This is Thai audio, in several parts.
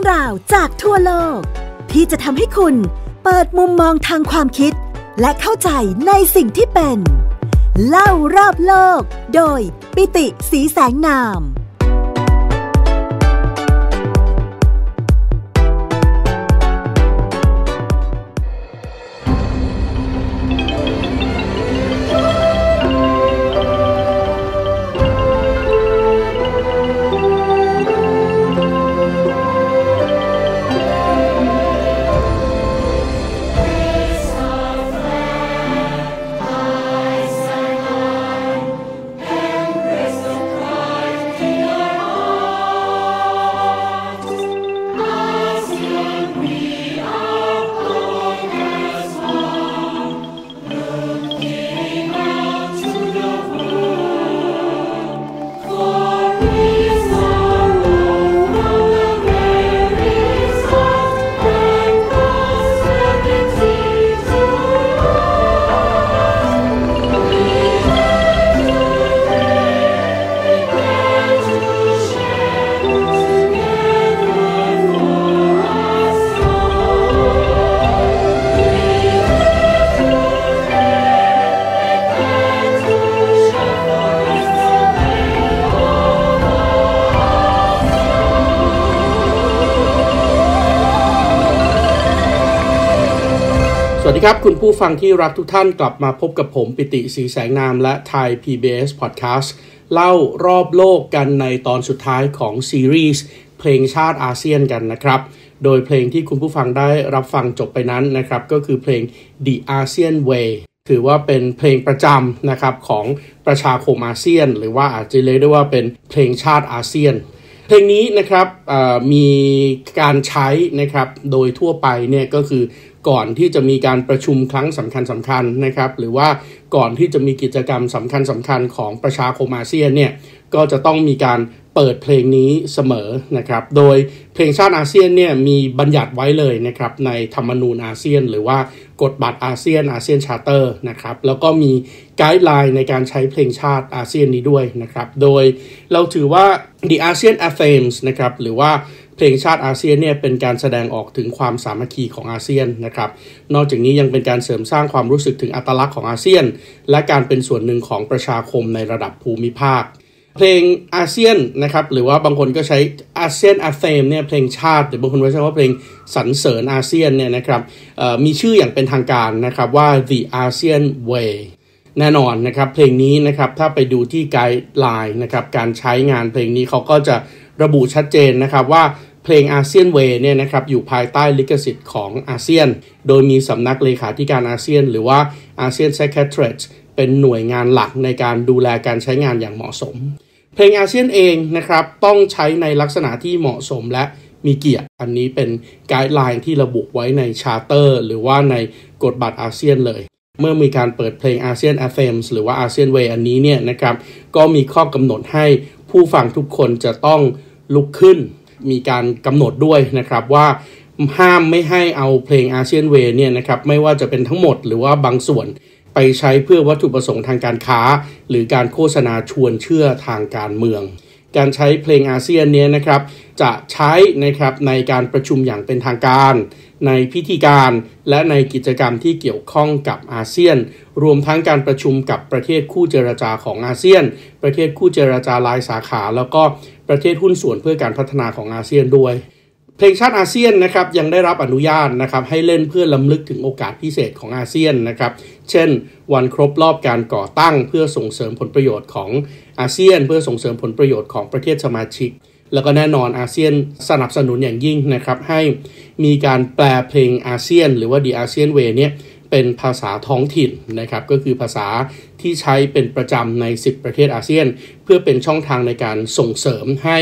รื่องราวจากทั่วโลก ที่จะทำให้คุณเปิดมุมมองทางความคิด และเข้าใจในสิ่งที่เป็น เล่ารอบโลก โดยปิติสีแสงนาม ดีครับ คุณผู้ฟังที่รักทุกท่านกลับมาพบกับผมปิติสีแสงนามและไทย PBS Podcast เล่ารอบโลกกันในตอนสุดท้ายของซีรีส์เพลงชาติอาเซียนกันนะครับ โดยเพลงที่คุณผู้ฟังได้รับฟังจบไปนั้นนะครับ ก็คือเพลง The ASEAN Way ถือว่าเป็นเพลงประจำนะครับของประชาคมอาเซียน หรือว่าอาจจะเรียกได้ว่าเป็นเพลงชาติอาเซียน เพลงนี้นะครับมีการใช้นะครับโดยทั่วไปเนี่ยก็คือ ก่อนที่จะมีการประชุมครั้งสำคัญสำคัญนะครับ หรือว่าก่อนที่จะมีกิจกรรมสำคัญสำคัญของประชาคมอาเซียนเนี่ยก็จะต้องมีการเปิดเพลงนี้เสมอนะครับ โดยเพลงชาติอาเซียนเนี่ยมีบัญญัติไว้เลยนะครับในธรรมนูญอาเซียน หรือว่ากฎบัตรอาเซียน ASEAN Charter นะครับ แล้วก็มี guideline ในการใช้เพลงชาติอาเซียนนี้ด้วยนะครับ โดยเราถือว่า the ASEAN Anthems นะครับหรือว่า เพลงชาติอาเซียนเนี่ยเป็นการแสดงออกถึงความสามัคคีของอาเซียนนะครับ นอกจากนี้ยังเป็นการเสริมสร้างความรู้สึกถึงอัตลักษณ์ของอาเซียน และการเป็นส่วนหนึ่งของประชาคมในระดับภูมิภาค เพลงอาเซียนนะครับหรือว่าบางคนก็ใช้อาเซียนอาเซมเนี่ยเพลงชาติหรือบางคนก็ใช้ว่าเพลงสรรเสริญอาเซียนเนี่ยนะครับมีชื่ออย่างเป็นทางการนะครับว่า the ASEAN Way แน่นอนนะครับเพลงนี้นะครับถ้าไปดูที่ guideline นะครับการใช้งานเพลงนี้เขาก็จะระบุชัดเจนนะครับว่า เพลง ASEAN Way เนี่ยนะครับอยู่ภายใต้ลิขสิทธิ์ของอาเซียน โดยมีสำนักเลขาธิการอาเซียน หรือว่าอาเซียน Secretariat เป็นหน่วยงานหลักในการดูแลการใช้งานอย่างเหมาะสม เพลงอาเซียนเองนะครับต้องใช้ในลักษณะที่เหมาะสมและมีเกียรติ อันนี้เป็น guideline ที่ระบุไว้ใน Charter หรือว่าในกฎบัตรอาเซียนเลย เมื่อมีการเปิดเพลงอาเซียน a อ h e m s หรือว่าอาเซียนเวอันนี้เนี่ยนะครับก็มีข้อกำหนดให้ผู้ฟังทุกคนจะต้องลุกขึ้น มีการกำหนดด้วยนะครับว่าห้ามไม่ให้เอาเพลงอาเซียนเวเนี่ยนะครับไม่ว่าจะเป็นทั้งหมดหรือว่าบางส่วนไปใช้เพื่อวัตถุประสงค์ทางการค้า หรือการโฆษณาชวนเชื่อทางการเมือง การใช้เพลงอาเซียนเนี่ยนะครับจะใช้นะครับในการประชุมอย่างเป็นทางการ ในพิธีการและในกิจกรรมที่เกี่ยวข้องกับอาเซียน รวมทั้งการประชุมกับประเทศคู่เจรจาของอาเซียน ประเทศคู่เจรจารายสาขา แล้วก็ประเทศหุ้นส่วนเพื่อการพัฒนาของอาเซียนด้วย เพลงชาติอาเซียนนะครับยังได้รับอนุญาตนะครับให้เล่นเพื่อล้ำลึกถึงโอกาสพิเศษของอาเซียนนะครับเช่น วันครบรอบการก่อตั้งเพื่อส่งเสริมผลประโยชน์ของอาเซียน เพื่อส่งเสริมผลประโยชน์ของประเทศสมาชิก แล้วก็แน่นอนอาเซียนสนับสนุนอย่างยิ่งนะครับ ให้มีการแปลเพลงอาเซียน หรือว่าดีอาเซียนเวเนี่ยเป็นภาษาท้องถิ่นนะครับก็คือภาษาที่ใช้เป็นประจำใน 10 ประเทศอาเซียน เพื่อเป็นช่องทางในการส่งเสริมให้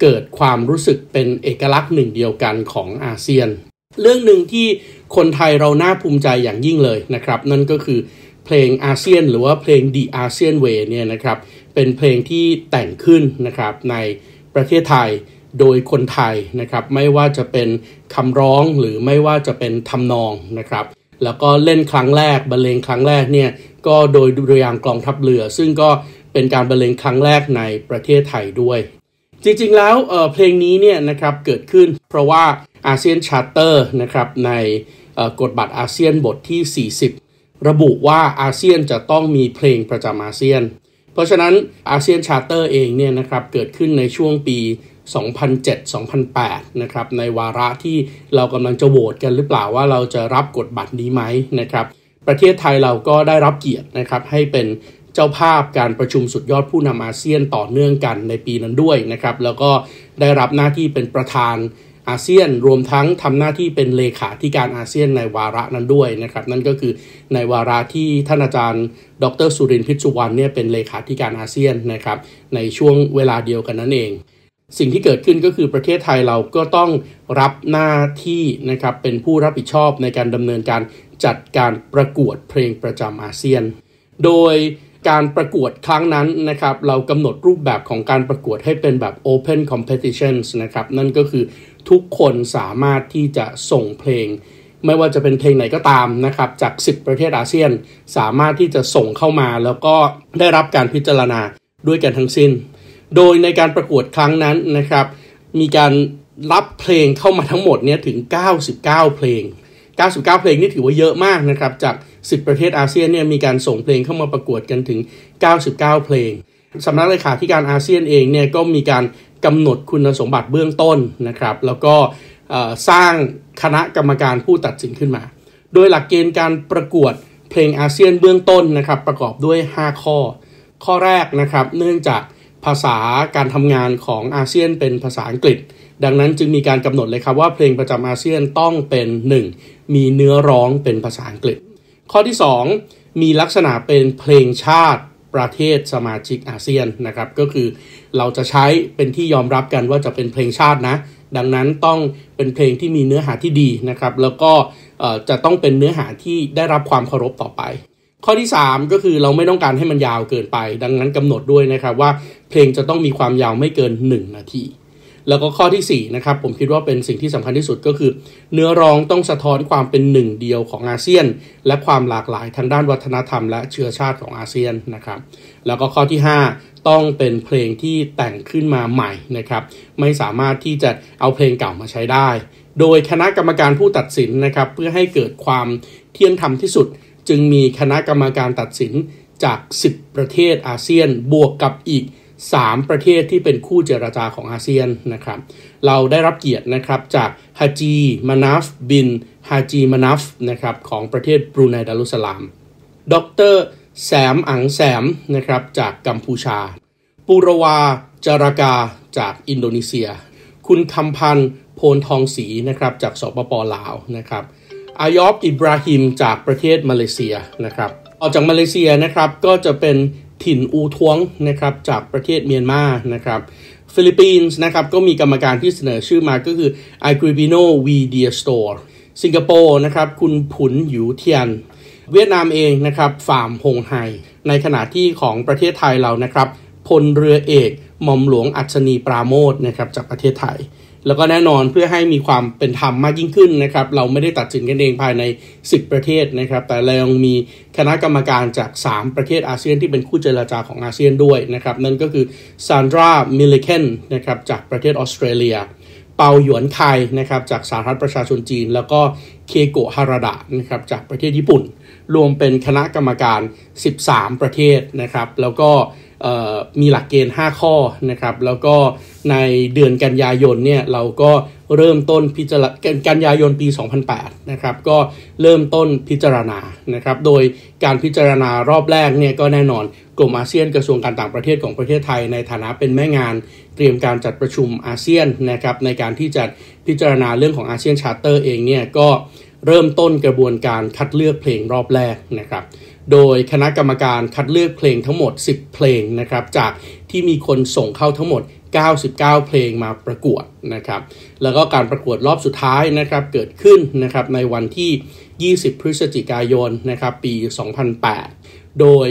เกิดความรู้สึกเป็นเอกลักษณ์หนึ่งเดียวกันของอาเซียน เรื่องหนึ่งที่คนไทยเราน่าภูมิใจอย่างยิ่งเลยนะครับ นั่นก็คือเพลงอาเซียน หรือว่าเพลง The ASEAN Way เนี่ยนะครับเป็นเพลงที่แต่งขึ้นนะครับใน ประเทศไทยโดยคนไทยนะครับไม่ว่าจะเป็นคำร้องหรือไม่ว่าจะเป็นทำนองนะครับ แล้วก็เล่นครั้งแรกบรรเลงครั้งแรกเนี่ยก็โดยดุริยางกองทัพเรือ ซึ่งก็เป็นการบรรเลงครั้งแรกในประเทศไทยด้วย จริงๆแล้วเเพลงนี้เนี่ยนะครับเกิดขึ้นเพราะว่าอาเซียนชาร์เตอร์นะครับในกฎบัตรอาเซียนบทที่ 40 ระบุว่าอาเซียนจะต้องมีเพลงประจำอาเซียน เพราะฉะนั้น ASEAN Charter เองเนี่ยนะครับเกิดขึ้นในช่วงปี 2007-2008 นะครับในวาระที่เรากำลังจะโหวตกันหรือเปล่าว่าเราจะรับกฎบัตรนี้ไหมนะครับประเทศไทยเราก็ได้รับเกียรตินะครับให้เป็นเจ้าภาพการประชุมสุดยอดผู้นำอาเซียนต่อเนื่องกันในปีนั้นด้วยนะครับแล้วก็ได้รับหน้าที่เป็นประธาน อาเซียนรวมทั้งทำหน้าที่เป็นเลขาธิการอาเซียนในวาระนั้นด้วยนะครับนั่นก็คือในวาระที่ท่านอาจารย์ ดรสุรินทร์พิชสุวรรณเนี่ยเป็นเลขาธิการอาเซียนนะครับในช่วงเวลาเดียวกันนั่นเอง สิ่งที่เกิดขึ้นก็คือประเทศไทยเราก็ต้องรับหน้าที่นะครับเป็นผู้รับผิดชอบในการดำเนินการจัดการประกวดเพลงประจำอาเซียน โดย การประกวดครั้งนั้นนะครับเรากำหนดรูปแบบของการประกวดให้เป็นแบบ Open Competitions นะครับนั่นก็คือทุกคนสามารถที่จะส่งเพลง ไม่ว่าจะเป็นเพลงไหนก็ตามนะครับจาก 10 ประเทศอาเซียน สามารถที่จะส่งเข้ามาแล้วก็ได้รับการพิจารณาด้วยกันทั้งสิ้น โดยในการประกวดครั้งนั้นนะครับ มีการรับเพลงเข้ามาทั้งหมดเนี่ยถึง 99 เพลง 99 เพลงนี่ถือว่าเยอะมากนะครับจาก 10 ประเทศอาเซียนเนี่ยมีการส่งเพลงเข้ามาประกวดกันถึง 99 เพลงสำนักเลขาธิการอาเซียนเองเนี่ยก็มีการกำหนดคุณสมบัติเบื้องต้นนะครับ แล้วก็สร้างคณะกรรมการผู้ตัดสินขึ้นมา โดยหลักเกณฑ์การประกวดเพลงอาเซียนเบื้องต้นนะครับ ประกอบด้วย 5 ข้อ ข้อแรกนะครับ เนื่องจากภาษาการทำงานของอาเซียนเป็นภาษาอังกฤษ ดังนั้นจึงมีการกำหนดเลยครับว่าเพลงประจำอาเซียนต้องเป็น 1. มีเนื้อร้องเป็นภาษาอังกฤษ ข้อที่ 2 มีลักษณะเป็นเพลงชาติประเทศสมาชิกอาเซียนนะครับ ก็คือเราจะใช้เป็นที่ยอมรับกันว่าจะเป็นเพลงชาตินะ ดังนั้นต้องเป็นเพลงที่มีเนื้อหาที่ดีนะครับ แล้วก็จะต้องเป็นเนื้อหาที่ได้รับความเคารพต่อไป ข้อที่ 3 ก็คือเราไม่ต้องการให้มันยาวเกินไป ดังนั้นกำหนดด้วยนะครับว่าเพลงจะต้องมีความยาวไม่เกิน 1 นาที แล้วก็ข้อที่4นะครับผมคิดว่าเป็นสิ่งที่สำคัญที่สุดก็คือ เนื้อร้องต้องสะท้อนความเป็นหนึ่งเดียวของอาเซียน และความหลากหลายทางด้านวัฒนธรรม และเชื้อชาติของอาเซียนนะครับ แล้วก็ข้อที่ 5 ต้องเป็นเพลงที่แต่งขึ้นมาใหม่นะครับไม่สามารถที่จะเอาเพลงเก่ามาใช้ได้ โดยคณะกรรมการผู้ตัดสินนะครับเพื่อให้เกิดความเที่ยงธรรมที่สุด จึงมีคณะกรรมการตัดสินจาก 10 ประเทศอาเซียนบวกกับอีก 3 ประเทศที่เป็นคู่เจรจาของอาเซียนนะครับ เราได้รับเกียรตินะครับจากฮาจีมานัฟบินฮาจีมานัฟนะครับของประเทศบรูไนดารุสลาม ดรแสมอังแสมนะครับจากกัมพูชา ปุรวาจารากาจากอินโดนีเซีย คุณคำพันธ์โพนทองศรีนะครับจากสปปลาวนะครับอายอบอิบราฮิมจากประเทศมาเลเซียนะครับออกจากมาเลเซียนะครับก็จะเป็น ถิ่นอูทวงนะครับจากประเทศเมียนมานะครับฟิลิปปินส์นะครับก็มีกรรมการที่เสนอชื่อมาก็คือ i g r i b i n o V d i a Store สิงคโปร์นะครับคุณผุนหยูเทียน เวียดนามเองนะครับฟาร์มฮงไฮในขณะที่ของประเทศไทยเรานะครับพลเรือเอกหม่อมหลวงอัศนีปราโมทนะครับจากประเทศไทย แล้วก็แน่นอนเพื่อให้มีความเป็นธรรมมากยิ่งขึ้นนะครับ เราไม่ได้ตัดสินกันเองภายใน 10 ประเทศนะครับ แต่เรายังมีคณะกรรมการจาก 3 ประเทศอาเซียนที่เป็นคู่เจรจาของอาเซียนด้วยนะครับ นั่นก็คือซานดรามิลเลเคนนะครับจากประเทศออสเตรเลีย เปาหยวนไคนะครับจากสหรัฐประชาชนจีน แล้วก็เคโกฮาราดะนะครับจากประเทศญี่ปุ่น รวมเป็นคณะกรรมการ 13 ประเทศนะครับ แล้วก็ มีหลักเกณฑ์ 5 ข้อนะครับ แล้วก็ในเดือนกันยายนเนี่ยเราก็เริ่มต้นพิจารณากันยายนปี 2008 นะครับ ก็เริ่มต้นพิจารณานะครับ โดยการพิจารณารอบแรกเนี่ยก็แน่นอนกลุ่มอาเซียนกระทรวงการต่างประเทศของประเทศไทย ในฐานะเป็นแม่งาน เตรียมการจัดประชุมอาเซียนนะครับ ในการที่จะพิจารณาเรื่องของ ASEAN Charter เองเนี่ยก็เริ่มต้นกระบวนการคัดเลือกเพลงรอบแรกนะครับ โดยคณะกรรมการคัดเลือกเพลงทั้งหมด 10 เพลงนะครับจากที่มีคนส่งเข้าทั้งหมด 99 เพลงมาประกวดนะครับแล้วก็การประกวดรอบสุดท้ายนะครับเกิดขึ้นนะครับในวันที่ 20 พฤศจิกายนนะครับปี 2008 โดย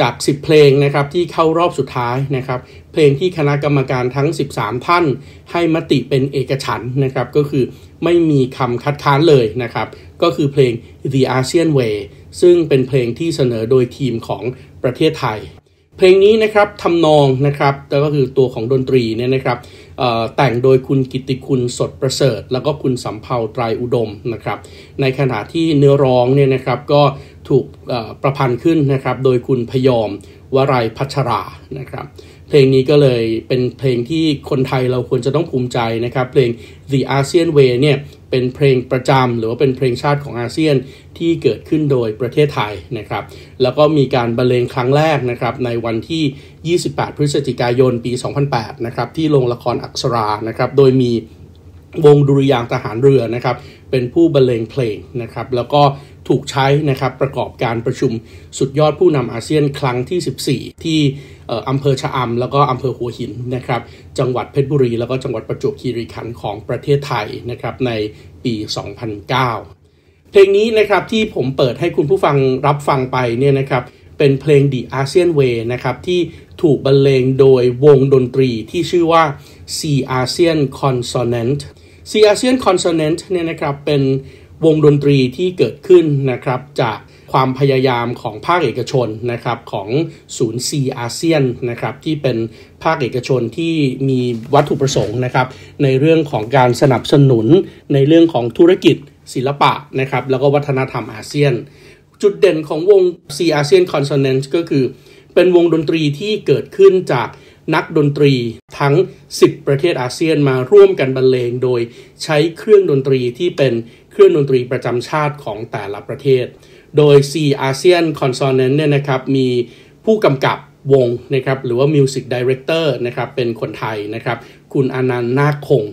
จาก 10 เพลงนะครับที่เข้ารอบสุดท้ายนะครับ เพลงที่คณะกรรมการทั้ง 13 ท่าน ให้มติเป็นเอกฉันนะครับ ก็คือไม่มีคำคัดค้านเลยนะครับ ก็คือเพลง The ASEAN Way ซึ่งเป็นเพลงที่เสนอโดยทีมของประเทศไทย เพลงนี้นะครับทำนองนะครับแล้วก็คือตัวของดนตรีเนี่ยนะครับ แต่งโดยคุณกิติคุณสดประเสริฐ แล้วก็คุณสำเภาไตรอุดมนะครับ ในขณะที่เนื้อร้องเนี่ยนะครับก็ถูกประพันธ์ขึ้นนะครับ โดยคุณพยอมวรัยพัชรานะครับ เพลงนี้ก็เลยเป็นเพลงที่คนไทยเราควรจะต้องภูมิใจนะครับ เพลง The ASEAN Way เนี่ยเป็นเพลงประจำหรือว่าเป็นเพลงชาติของอาเซียนที่เกิดขึ้นโดยประเทศไทยนะครับ แล้วก็มีการบรรเลงครั้งแรกนะครับในวันที่ 28 พฤศจิกายนปี 2008 นะครับที่โรงละครอักษรานะครับ โดยมี วงดุริยางทหารเรือนะครับ เป็นผู้บรรเลงเพลงนะครับ แล้วก็ถูกใช้นะครับประกอบการประชุมสุดยอดผู้นำอาเซียนครั้งที่ 14 ที่อำเภอชะอำแล้วก็อำเภอหัวหินนะครับ จังหวัดเพชรบุรี แล้วก็จังหวัดประจวบคีรีขันธ์ของประเทศไทยนะครับในปี 2009 เพลงนี้นะครับที่ผมเปิดให้คุณผู้ฟังรับฟังไปเนี่ยนะครับเป็นเพลง The ASEAN Way นะครับที่ถูกบรรเลงโดยวงดนตรีที่ชื่อว่า C ASEAN Consonant C ASEAN Consonant เนี่ยนะครับเป็นวงดนตรีที่เกิดขึ้นนะครับจากความพยายามของภาคเอกชนนะครับของศูนย์ซีอาเซียนนะครับที่เป็นภาคเอกชนที่มีวัตถุประสงค์นะครับในเรื่องของการสนับสนุนในเรื่องของธุรกิจศิลปะนะครับแล้วก็วัฒนธรรมอาเซียน จุดเด่นของวง C ASEAN Consonance ก็คือ เป็นวงดนตรีที่เกิดขึ้นจาก นักดนตรีทั้ง 10 ประเทศอาเซียนมาร่วมกันบรรเลง โดยใช้เครื่องดนตรีที่เป็นเครื่องดนตรีประจำชาติของแต่ละประเทศ โดย C ASEAN Consonant เนี่ยนะครับมีผู้กำกับวงนะครับหรือว่า Music Director นะครับเป็นคนไทยนะครับคุณอนันต์นาคคง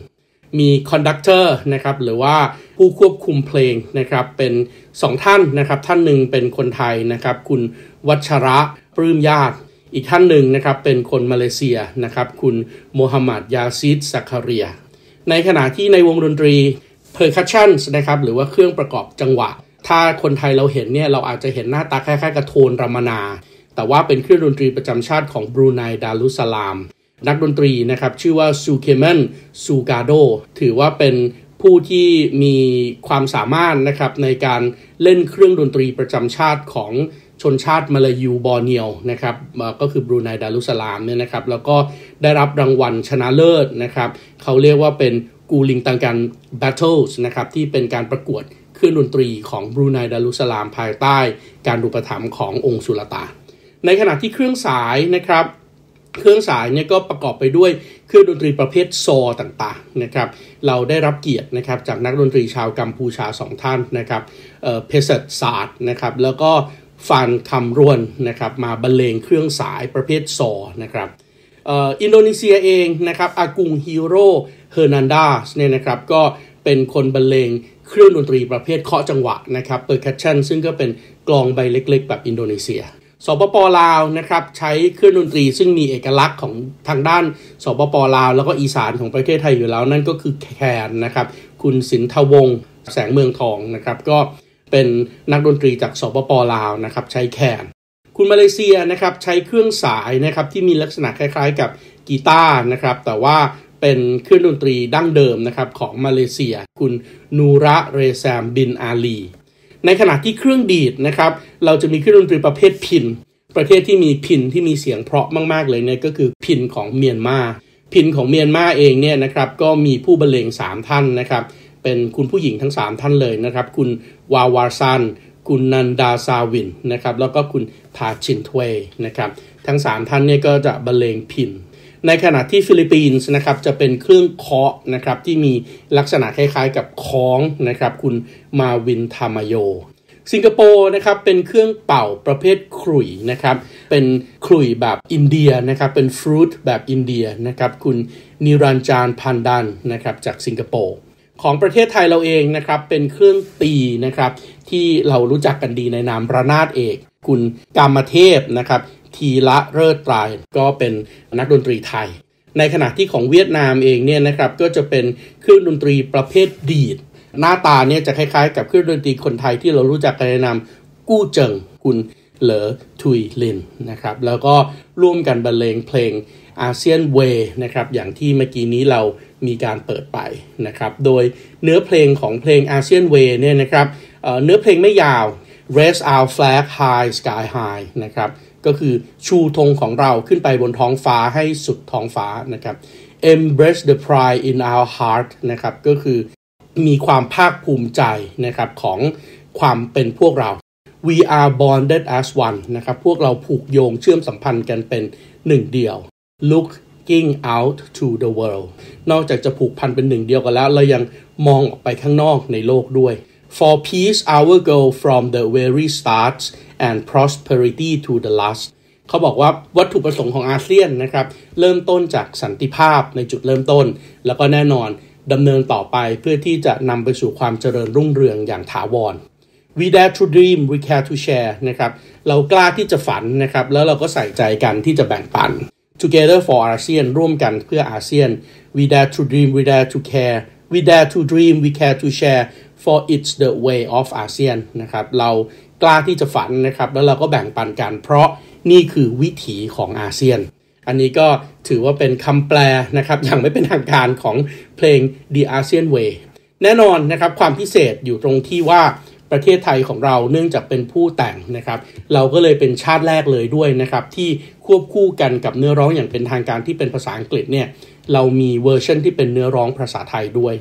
มี conductor นะครับหรือว่าผู้ควบคุมเพลงนะครับเป็น2ท่านนะครับท่านหนึ่งเป็นคนไทยนะครับคุณวัชระปลื้มญาติ อีกท่านหนึ่งนะครับเป็นคนมาเลเซียนะครับคุณโมฮัมหมัดยาซิดซักคาเรีย ในขณะที่ในวงดนตรี percussion นะครับหรือว่าเครื่องประกอบจังหวะ ถ้าคนไทยเราเห็นเนี่ยเราอาจจะเห็นหน้าตาคล้ายๆกับโทนรามนา แต่ว่าเป็นเครื่องดนตรีประจำชาติของบรูไนดารุสลาม นักดนตรีนะครับชื่อว่าซูเคเมนซูกาโดถือว่าเป็นผู้ที่มีความสามารถนะครับในการเล่นเครื่องดนตรีประจำชาติของ ชนชาติมาลายูบอร์เนียวนะครับก็คือบรูไนดารุสลามเนี่ยนะครับแล้วก็ได้รับรางวัลชนะเลิศนะครับเขาเรียกว่าเป็นกูลิงตังกัน Battles นะครับที่เป็นการประกวดเครื่องดนตรีของบรูไนดารุสลามภายใต้การอุปถัมภ์ขององค์สุลต่านในขณะที่เครื่องสายนะครับเครื่องสายเนี่ยก็ประกอบไปด้วยเครื่องดนตรีประเภทซอต่างๆนะครับ เราได้รับเกียรตินะครับจากนักดนตรีชาวกัมพูชาสองท่านนะครับเพเซตศาสตร์นะครับแล้วก็ ฟันคำรวนนะครับมาบรรเลงเครื่องสายประเภทซอนะครับอินโดนีเซียเองนะครับอากุงฮีโร่เฮอร์นันดาสเนี่ยนะครับก็เป็นคนบรรเลงเครื่องดนตรีประเภทเคาะจังหวะนะครับ percussion ซึ่งก็เป็นกลองใบเล็กๆ แบบอินโดนีเซียสปปลาวนะครับใช้เครื่องดนตรีซึ่งมีเอกลักษณ์ของทางด้านสปปลาว แล้วก็อีสานของประเทศไทยอยู่แล้วนั่นก็คือแคนนะครับคุณสินทวงศ์แสงเมืองทองนะครับก็ เป็นนักดนตรีจากสปปลาวนะครับใช้แคนคุณมาเลเซียนะครับใช้เครื่องสายนะครับที่มีลักษณะคล้ายๆ กับกีตาร์นะครับแต่ว่าเป็นเครื่องดนตรีดั้งเดิมนะครับของมาเลเซีย คุณนูระเรซามบินอาลี ในขณะที่เครื่องดีดนะครับเราจะมีเครื่องดนตรีประเภทพิณ ประเทศที่มีพิณที่มีเสียงเพราะมากๆเลยเนี่ยก็คือพิณของเมียนมาพิณของเมียนมาเองเนี่ยนะครับก็มีผู้บรรเลง3ท่านนะครับ เป็นคุณผู้หญิงทั้ง 3 ท่านเลยนะครับ คุณวาวาซัน คุณนันดาซาวินนะครับ แล้วก็คุณทาชินทเวนะครับ ทั้ง 3 ท่านเนี่ยก็จะบรรเลงพิณในขณะที่ฟิลิปปินส์นะครับจะเป็นเครื่องเคาะนะครับที่มีลักษณะคล้ายๆกับคล้องนะครับ คุณมาวินทามโย สิงคโปร์นะครับเป็นเครื่องเป่าประเภทขลุ่ยนะครับ เป็นขลุ่ยแบบอินเดียนะครับเป็นฟรุตแบบอินเดียนะครับ คุณนิรันจานพันดันนะครับจากสิงคโปร์ ของประเทศไทยเราเองนะครับเป็นเครื่องตีนะครับที่เรารู้จักกันดีในนามระนาดเอก คุณกามเทพนะครับทีละเริศตรายก็เป็นนักดนตรีไทย ในขณะที่ของเวียดนามเองเนี่ยนะครับก็จะเป็นเครื่องดนตรีประเภทดีด หน้าตาเนี่ยจะคล้ายๆ กับเครื่องดนตรีคนไทยที่เรารู้จักกันในนามกู้เจิงคุณเหลอทุยลินนะครับแล้วก็ร่วมกันบรรเลงเพลงอาเซียนเวนะครับอย่างที่เมื่อกี้นี้เรา มีการเปิดไปนะครับโดยเนื้อเพลงของเพลงอาเซียนเวเนี่ยนะครับเเนื้อเพลงไม่ยาว raise our flag high sky high นะครับก็คือชูธงของเราขึ้นไปบนท้องฟ้าให้สุดท้องฟ้านะครับ embrace the pride in our heart นะครับก็คือมีความภาคภูมิใจนะครับของความเป็นพวกเรา we are bonded as one นะครับพวกเราผูกโยงเชื่อมสัมพันธ์กันเป็นหนึ่งเดียว Look looking out to the world นอกจากจะผูกพันเป็นหนึ่งเดียวกันแล้ว เรายังมองออกไปข้างนอกในโลกด้วย for peace our goal from the very start and prosperity to the last เขาบอกว่าวัตถุประสงค์ของอาเซียนนะครับ เริ่มต้นจากสันติภาพในจุดเริ่มต้น แล้วก็แน่นอนดำเนินต่อไปเพื่อที่จะนำไปสู่ความเจริญรุ่งเรืองอย่างถาวร we dare to dream we care to share นะครับ เรากล้าที่จะฝันนะครับ แล้วเราก็ใส่ใจกันที่จะแบ่งปัน together for ASEAN ร่วมกันเพื่ออาเซียน we dare to dream we dare to care we dare to dream we care to share for it's the way of ASEAN นะครับเรากล้าที่จะฝันนะครับแล้วเราก็แบ่งปันกัน เพราะนี่คือวิถีของอาเซียน อันนี้ก็ถือว่าเป็นคำแปลนะครับอย่างไม่เป็นทางการของเพลง The ASEAN Way แน่นอนนะครับความพิเศษอยู่ตรงที่ว่า ประเทศไทยของเราเนื่องจากเป็นผู้แต่งนะครับเราก็เลยเป็นชาติแรกเลยด้วยนะครับที่ควบคู่กันกับเนื้อร้องอย่างเป็นทางการที่เป็นภาษาอังกฤษเนี่ยเรามีเวอร์ชันที่เป็นเนื้อร้องภาษาไทยด้วย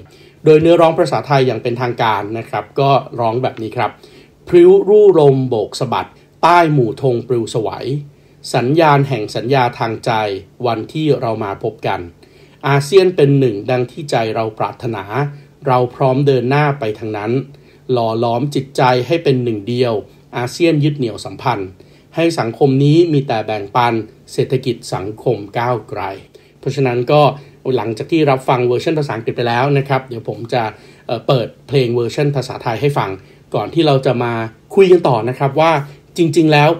โดยเนื้อร้องภาษาไทยอย่างเป็นทางการนะครับก็ร้องแบบนี้ครับพลิ้วลู่ลมโบกสะบัดใต้หมู่ธงปลิวไสวสัญญาณแห่งสัญญาทางใจวันที่เรามาพบกัน อาเซียนเป็นหนึ่งดังที่ใจเราปรารถนา เราพร้อมเดินหน้าไปทางนั้น หล่อหลอมจิตใจให้เป็นหนึ่งเดียว อาเซียนยึดเหนี่ยวสัมพันธ์ ให้สังคมนี้มีแต่แบ่งปัน เศรษฐกิจสังคมก้าวไกล เพราะฉะนั้นก็หลังจากที่รับฟังเวอร์ชันภาษาอังกฤษไปแล้วนะครับ เดี๋ยวผมจะเปิดเพลงเวอร์ชันภาษาไทยให้ฟัง ก่อนที่เราจะมาคุยกันต่อนะครับว่าจริง ๆ แล้ว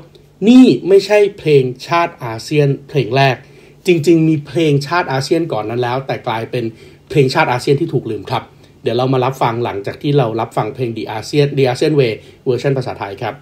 นี่ไม่ใช่เพลงชาติอาเซียนเพลงแรก จริง ๆ มีเพลงชาติอาเซียนก่อนนั้นแล้ว แต่กลายเป็นเพลงชาติอาเซียนที่ถูกลืมครับ เดี๋ยวเรามารับฟังหลังจากที่เรารับฟังเพลง The ASEAN The ASEAN Way เวอร์ชันภาษาไทยครับ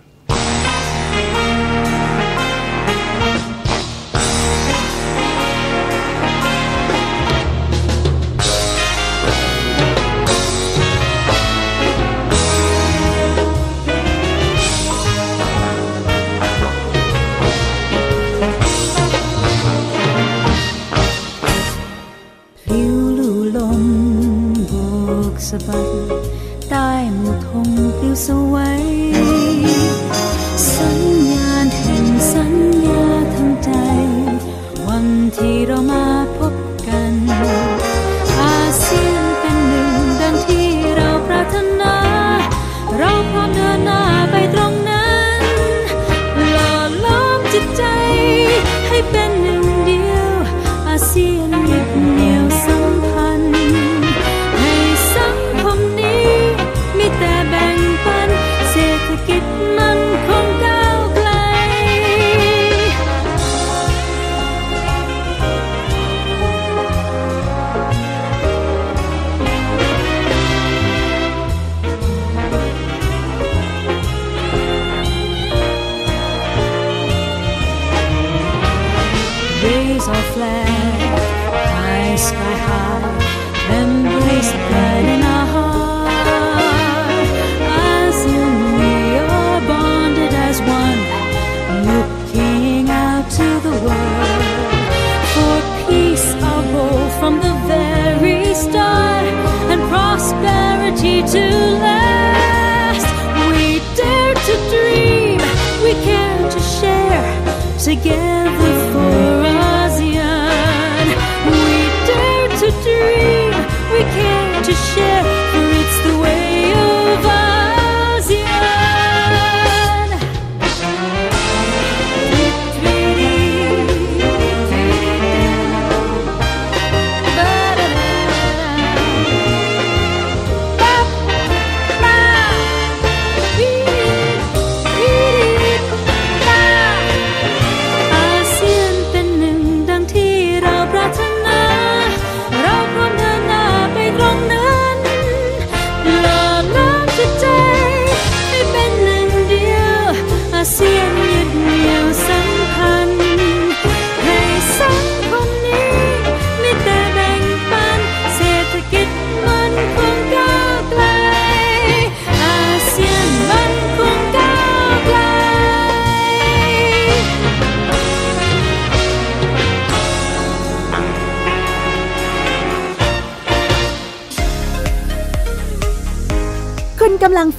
together for ASEAN. We dare to dream, we care to share,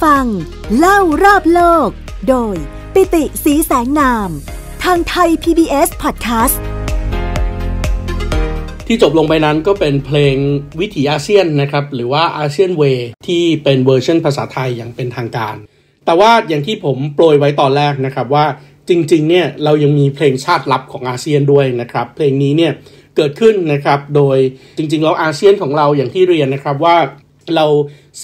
ฟัง เล่ารอบโลก โดย ปิติ ศรีแสงนาม ทางไทย PBS Podcast ที่จบลงไปนั้นก็เป็นเพลงวิถีอาเซียนนะครับ หรือว่า ASEAN Way ที่เป็นเวอร์ชันภาษาไทยอย่างเป็นทางการ แต่ว่าอย่างที่ผมโปรยไว้ตอนแรกนะครับว่าจริงๆเนี่ยเรายังมีเพลงชาติลับของอาเซียนด้วยนะครับ เพลงนี้เนี่ยเกิดขึ้นนะครับโดยจริงๆแล้วอาเซียนของเราอย่างที่เรียนนะครับว่า เรา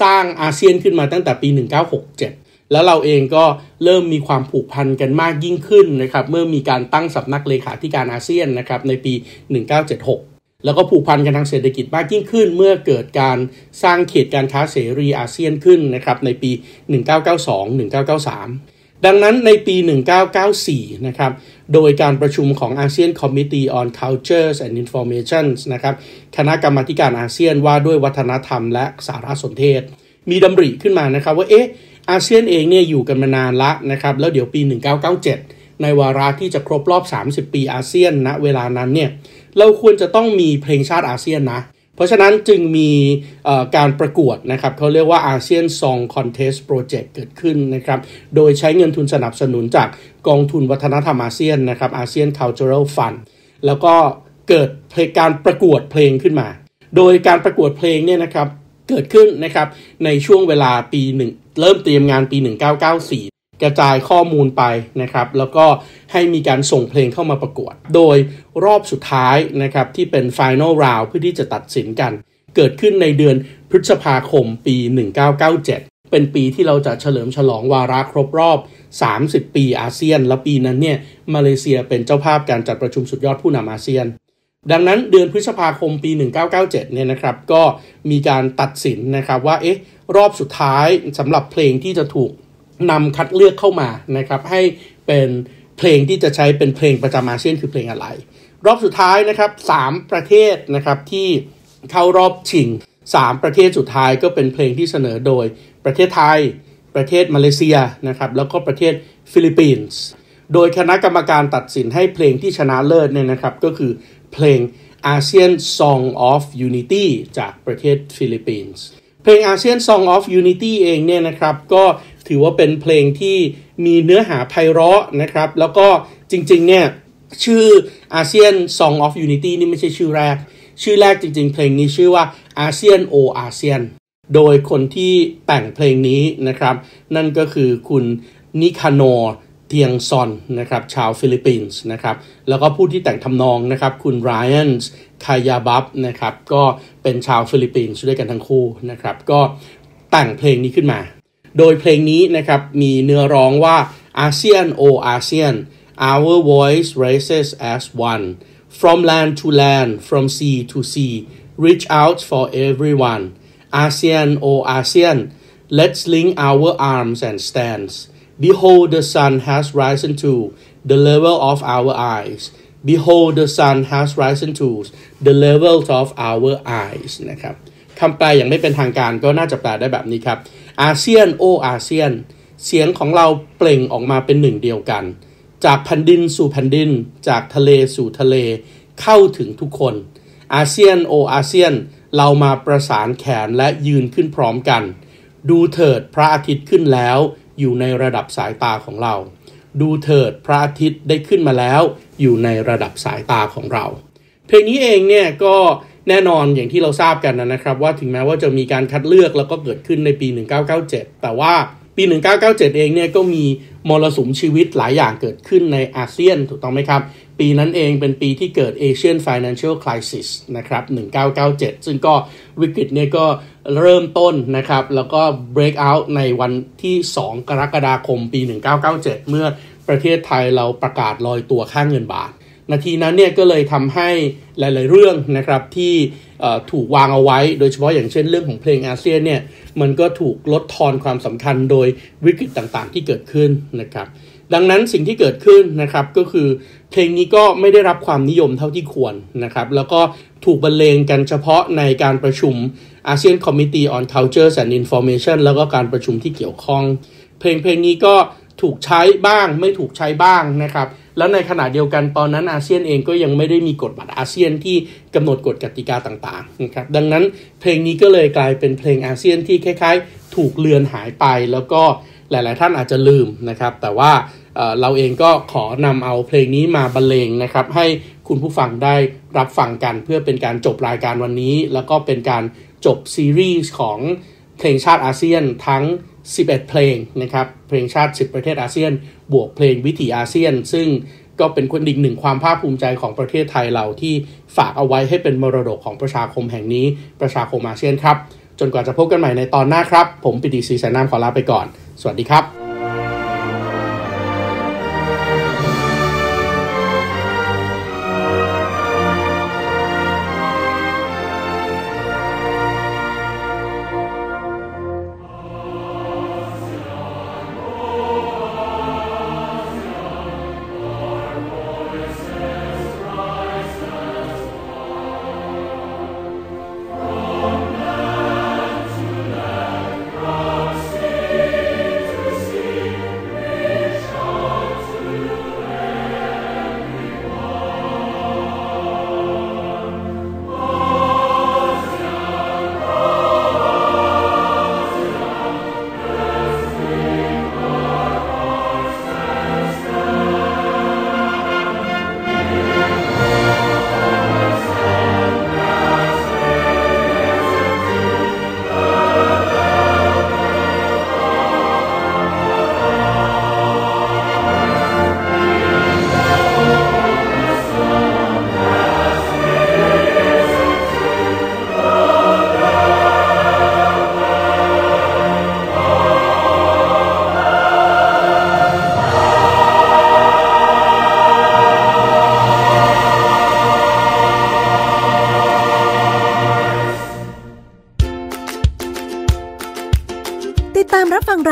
สร้างอาเซียนขึ้นมาตั้งแต่ปี 1967 แล้วเราเองก็เริ่มมีความผูกพันกันมากยิ่งขึ้นนะครับเมื่อมีการตั้งสำนักเลขาธิการอาเซียนนะครับในปี 1976 แล้วก็ผูกพันกันทางเศรษฐกิจมากยิ่งขึ้น เมื่อเกิดการสร้างเขตการค้าเสรีอาเซียนขึ้นนะครับในปี 1992-1993 ดังนั้นในปี 1994 นะครับ โดยการประชุมของ ASEAN Committee on Cultures and Information นะครับคณะกรรมการอาเซียนว่าด้วยวัฒนธรรมและสารสนเทศ มีดำริขึ้นมานะครับว่าเอ๊ะอาเซียนเองเนี่ยอยู่กันมานานละนะครับแล้วเดี๋ยวปี 1997 ในวาระที่จะครบรอบ 30 ปีอาเซียนณนะเวลานั้นเนี่ยเราควรจะต้องมีเพลงชาติอาเซียนนะ เพราะฉะนั้นจึงมีการประกวดนะครับเขาเรียกว่า ASEAN Song Contest Project เกิดขึ้นนะครับ โดยใช้เงินทุนสนับสนุนจากกองทุนวัฒนธรรมอาเซียนนะครับอาเซียน Cultural Fund แล้วก็เกิดการประกวดเพลงขึ้นมา โดยการประกวดเพลงเนี่ยนะครับเกิดขึ้นนะครับในช่วงเวลาปีหนึ่งเริ่มเตรียมงานปี 1994 กระจายข้อมูลไปนะครับ แล้วก็ให้มีการส่งเพลงเข้ามาประกวด โดยรอบสุดท้ายนะครับที่เป็น Final Round เพื่อที่จะตัดสินกัน เกิดขึ้นในเดือนพฤษภาคมปี 1997 เป็นปีที่เราจะเฉลิมฉลองวาระครบรอบ 30 ปีอาเซียน และปีนั้นเนี่ยมาเลเซียเป็นเจ้าภาพการจัดประชุมสุดยอดผู้นำอาเซียน ดังนั้นเดือนพฤษภาคมปี 1997 เนี่ยนะครับก็มีการตัดสินนะครับว่าเอ๊ะรอบสุดท้ายสำหรับเพลงที่จะถูก นำคัดเลือกเข้ามานะครับให้เป็นเพลงที่จะใช้เป็นเพลงประจำอาเซียนคือเพลงอะไร รอบสุดท้ายนะครับ3ประเทศนะครับที่เข้ารอบชิง3ประเทศสุดท้ายก็เป็นเพลงที่เสนอโดยประเทศไทย ประเทศมาเลเซียนะครับแล้วก็ประเทศฟิลิปปินส์โดยคณะกรรมการตัดสินให้เพลงที่ชนะเลิศเนี่ยนะครับก็คือเพลง ASEAN Song of Unity จากประเทศฟิลิปปินส์เพลง ASEAN Song of Unity เองเนี่ยนะครับก็ ถือว่าเป็นเพลงที่มีเนื้อหาไพเราะนะครับ แล้วก็จริงๆเนี่ยชื่อ ASEAN Song of Unity นี่ไม่ใช่ชื่อแรก ชื่อแรกจริง ๆ เพลงนี้ชื่อว่า ASEAN O ASEAN โดยคนที่แต่งเพลงนี้นะครับ นั่นก็คือคุณนิคานอร์ เทียงซอนนะครับชาวฟิลิปปินส์นะครับแล้วก็ผู้ที่แต่งทำนองนะครับ คุณไรอัน คายาบยับนะครับก็เป็นชาวฟิลิปปินส์ด้วยกันทั้งคู่นะครับ ก็แต่งเพลงนี้ขึ้นมา โดยเพลงนี้นะครับมีเนื้อร้องว่า ASEAN O ASEAN our voices rise as one from land to land from sea to sea reach out for everyone ASEAN O ASEAN let's link our arms and stands behold the sun has risen to the level of our eyes behold the sun has risen to the level of our eyes นะครับคำแปลอย่างไม่เป็นทางการก็น่าจะแปลได้แบบนี้ครับ อาเซียนโออาเซียน เสียงของเราเปล่งออกมาเป็นหนึ่งเดียวกัน จากแผ่นดินสู่แผ่นดิน จากทะเลสู่ทะเล เข้าถึงทุกคน อาเซียนโออาเซียน เรามาประสานแขนและยืนขึ้นพร้อมกัน ดูเถิดพระอาทิตย์ขึ้นแล้ว อยู่ในระดับสายตาของเรา ดูเถิดพระอาทิตย์ได้ขึ้นมาแล้ว อยู่ในระดับสายตาของเรา เพลงนี้เองเนี่ยก็ แน่นอนอย่างที่เราทราบกันนะครับ ว่าถึงแม้ว่าจะมีการคัดเลือกแล้วก็เกิดขึ้นในปี 1997 แต่ว่าปี 1997 เองเนี่ยก็มีมรสุมชีวิตหลายอย่างเกิดขึ้นในอาเซียนถูกต้องไหมครับ ปีนั้นเองเป็นปีที่เกิด Asian Financial Crisis นะครับ 1997 ซึ่งก็วิกฤตเนี่ยก็เริ่มต้นนะครับ แล้วก็ break out ในวันที่ 2 กรกฎาคมปี 1997 เมื่อประเทศไทยเราประกาศลอยตัวค่างเงินบาท นาทีนั้นเนี่ยก็เลยทำให้หลาย ๆ เรื่องนะครับที่ถูกวางเอาไว้ โดยเฉพาะอย่างเช่นเรื่องของเพลงอาเซียนเนี่ยมันก็ถูกลดทอนความสำคัญโดยวิกฤตต่างๆ ที่เกิดขึ้นนะครับดังนั้นสิ่งที่เกิดขึ้นนะครับก็คือเพลงนี้ก็ไม่ได้รับความนิยมเท่าที่ควรนะครับแล้วก็ถูกบรรเลงกันเฉพาะในการประชุม ASEAN Committee on Culture and Information แล้วก็การประชุมที่เกี่ยวข้อง เพลงเพลงนี้ก็ถูกใช้บ้างไม่ถูกใช้บ้างนะครับ แล้วในขณะเดียวกันตอนนั้นอาเซียนเองก็ยังไม่ได้มีกฎบัตรอาเซียนที่กำหนดกฎกติกาต่างๆนะครับดังนั้นเพลงนี้ก็เลยกลายเป็นเพลงอาเซียนที่คล้ายๆ ถูกเลือนหายไปแล้วก็หลาย ๆ ท่านอาจจะลืมนะครับ แต่ว่าเราเองก็ขอนำเอาเพลงนี้มาบรรเลงนะครับ ให้คุณผู้ฟังได้รับฟังกันเพื่อเป็นการจบรายการวันนี้ แล้วก็เป็นการจบซีรีส์ของเพลงชาติอาเซียนทั้ง 11 เพลงนะครับเพลงชาติ 10 ประเทศอาเซียน บวกเพลงวิถีอาเซียน ซึ่งก็เป็นคนดิ่งหนึ่งความภาคภูมิใจของประเทศไทยเราที่ฝากเอาไว้ให้เป็นมรดกของประชาคมแห่งนี้ประชาคมอาเซียนครับ จนกว่าจะพบกันใหม่ในตอนหน้าครับ ผมปิติศรีสายน้ำขอลาไปก่อน สวัสดีครับ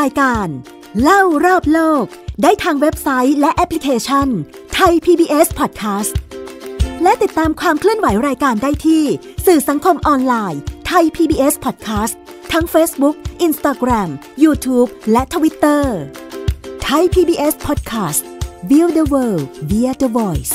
รายการ เล่ารอบโลก ได้ทางเว็บไซต์และแอปพลิเคชันไทย PBS Podcast และติดตามความเคลื่อนไหวรายการได้ที่ สื่อสังคมออนไลน์ Thai PBS Podcast ทั้ง Facebook, Instagram, YouTube และ Twitter Thai PBS Podcast View the world via the voice